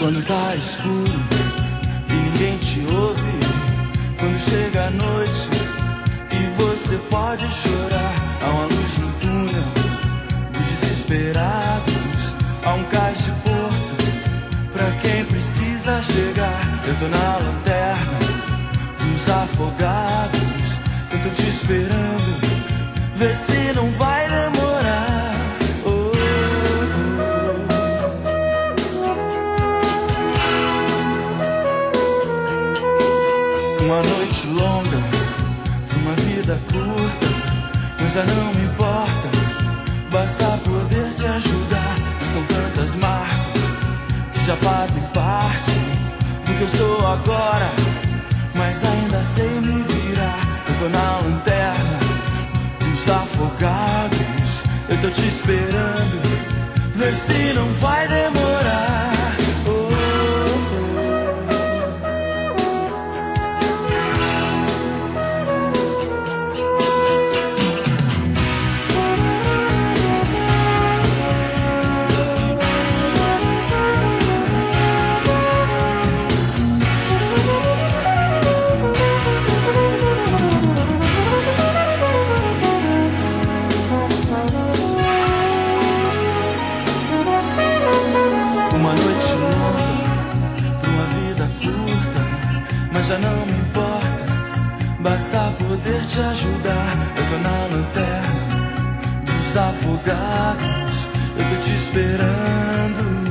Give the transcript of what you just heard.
Quando tá escuro e ninguém te ouve. Quando chega a noite e você pode chorar. Há uma luz no túnel dos desesperados. Há um cais de porto pra quem precisa chegar. Eu tô na lanterna dos afogados. Eu tô te esperando. Vê se não vai noite longa, uma vida curta, mas já não me importa. Basta poder te ajudar. São tantas marcas que já fazem parte do que eu sou agora, mas ainda sei me virar. Eu tô na lanterna dos afogados. Eu tô te esperando, vê se não vai demorar. Longa, pra uma vida curta, mas já não me importa. Basta poder te ajudar. Eu tô na lanterna dos afogados. Eu tô te esperando.